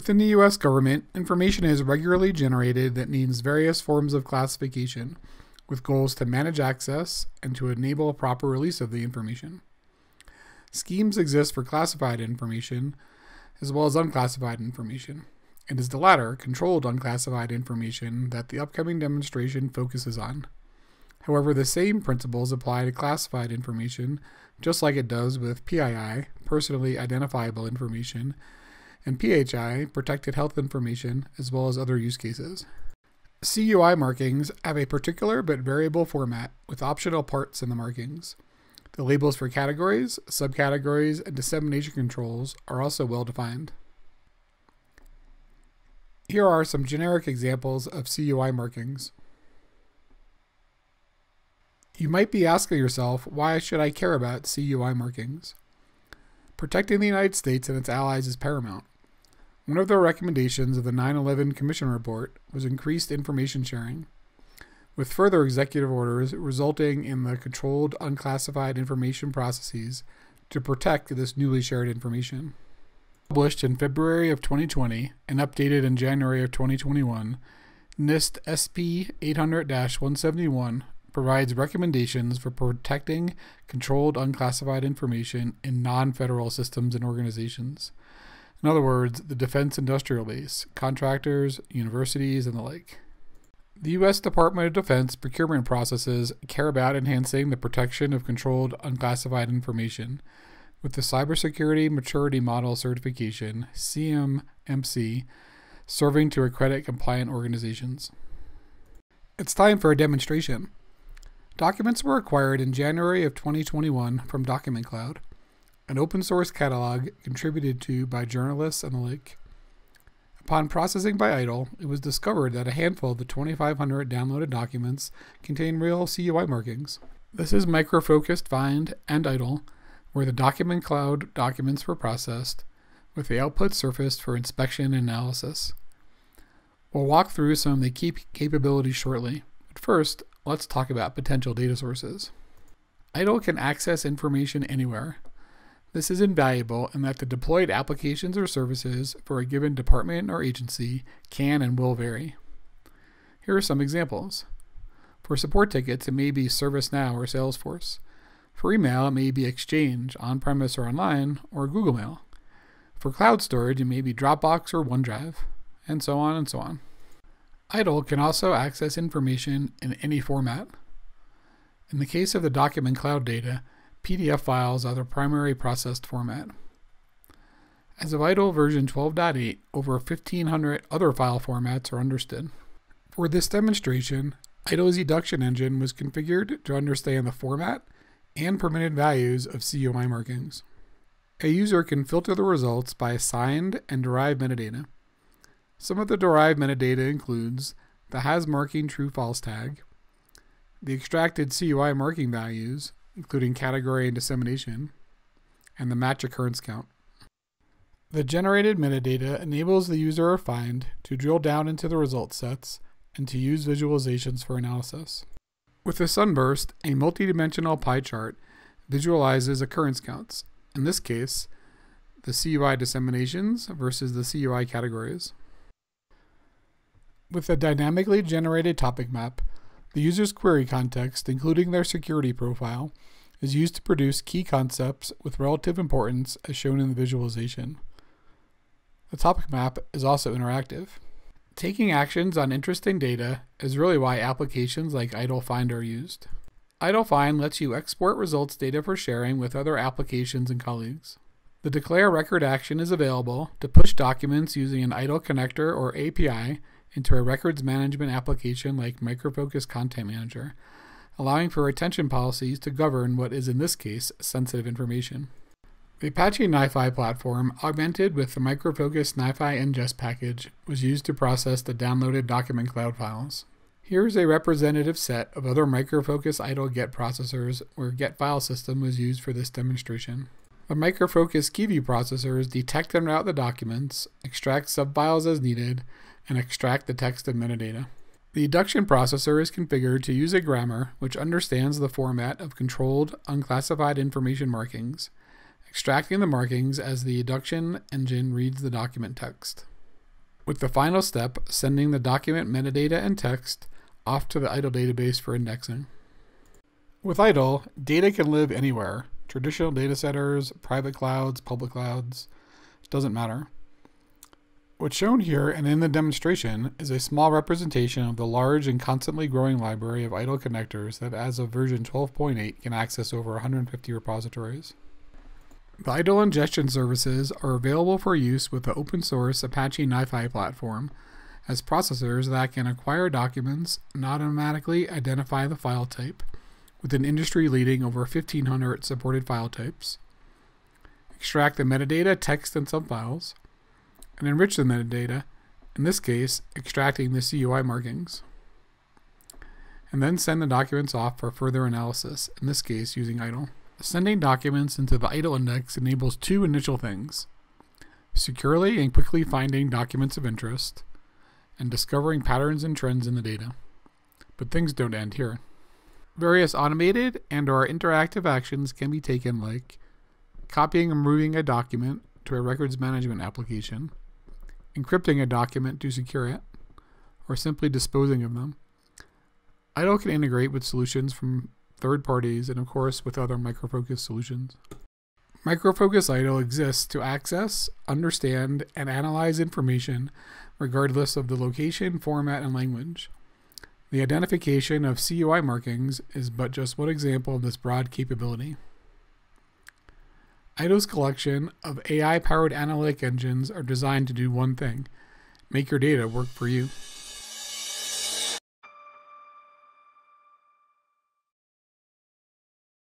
Within the US government, information is regularly generated that needs various forms of classification, with goals to manage access and to enable a proper release of the information. Schemes exist for classified information as well as unclassified information. And it is the latter, controlled unclassified information, that the upcoming demonstration focuses on. However, the same principles apply to classified information, just like it does with PII, personally identifiable information, and PHI, protected health information, as well as other use cases. CUI markings have a particular but variable format with optional parts in the markings. The labels for categories, subcategories, and dissemination controls are also well defined. Here are some generic examples of CUI markings. You might be asking yourself, why should I care about CUI markings? Protecting the United States and its allies is paramount. One of the recommendations of the 9 11 Commission report was increased information sharing, with further executive orders resulting in the controlled unclassified information processes to protect this newly shared information. Published in February of 2020 and updated in January of 2021, NIST SP 800 171 provides recommendations for protecting controlled unclassified information in non federal systems and organizations. In other words, the defense industrial base, contractors, universities, and the like. The U.S. Department of Defense procurement processes care about enhancing the protection of controlled unclassified information with the Cybersecurity Maturity Model Certification, CMMC, serving to accredit compliant organizations. It's time for a demonstration. Documents were acquired in January of 2021 from Document Cloud an open source catalog contributed to by journalists and the like. Upon processing by IDOL, it was discovered that a handful of the 2,500 downloaded documents contain real CUI markings. This is Micro Focused Find and IDOL, where the Document Cloud documents were processed, with the output surfaced for inspection and analysis. We'll walk through some of the key capabilities shortly, but first, let's talk about potential data sources. IDOL can access information anywhere, this is invaluable in that the deployed applications or services for a given department or agency can and will vary. Here are some examples. For support tickets, it may be ServiceNow or Salesforce. For email, it may be Exchange, on premise or online, or Google Mail. For cloud storage, it may be Dropbox or OneDrive, and so on and so on. IDOL can also access information in any format. In the case of the document cloud data, PDF files are the primary processed format. As of IDOL version 12.8, over 1500 other file formats are understood. For this demonstration, IDOL's Eduction engine was configured to understand the format and permitted values of CUI markings. A user can filter the results by assigned and derived metadata. Some of the derived metadata includes the has marking true false tag, the extracted CUI marking values, including category and dissemination, and the match occurrence count. The generated metadata enables the user or find to drill down into the result sets and to use visualizations for analysis. With the sunburst, a multidimensional pie chart visualizes occurrence counts, in this case, the CUI disseminations versus the CUI categories. With a dynamically generated topic map, the user's query context, including their security profile, is used to produce key concepts with relative importance as shown in the visualization. The topic map is also interactive. Taking actions on interesting data is really why applications like IDOL Find are used. IDOL Find lets you export results data for sharing with other applications and colleagues. The declare record action is available to push documents using an IDOL connector or API into a records management application like Micro Focus Content Manager, allowing for retention policies to govern what is in this case sensitive information. The Apache NiFi platform, augmented with the Micro Focus NiFi ingest package, was used to process the downloaded document cloud files. Here is a representative set of other Microfocus IDOL GET processors where GET file system was used for this demonstration. The Micro Focus KeyView processors detect and route the documents, extract subfiles as needed, and extract the text and metadata. The Eduction processor is configured to use a grammar which understands the format of controlled, unclassified information markings, extracting the markings as the Eduction engine reads the document text. with the final step sending the document metadata and text off to the IDOL database for indexing. With IDOL, data can live anywhere traditional data centers, private clouds, public clouds, doesn't matter. What's shown here and in the demonstration is a small representation of the large and constantly growing library of IDOL connectors that as of version 12.8 can access over 150 repositories. The IDOL ingestion services are available for use with the open source Apache NiFi platform as processors that can acquire documents and automatically identify the file type with an industry leading over 1500 supported file types, extract the metadata, text, and subfiles, and enrich the metadata, in this case, extracting the CUI markings, and then send the documents off for further analysis, in this case using IDOL. Sending documents into the IDOL index enables two initial things securely and quickly finding documents of interest, and discovering patterns and trends in the data. But things don't end here. Various automated and or interactive actions can be taken like copying and moving a document to a records management application, encrypting a document to secure it, or simply disposing of them. IDOL can integrate with solutions from third parties and of course with other Micro Focus solutions. Microfocus IDOL exists to access, understand, and analyze information regardless of the location, format, and language. The identification of CUI markings is but just one example of this broad capability. IDOL's collection of AI-powered analytic engines are designed to do one thing, make your data work for you.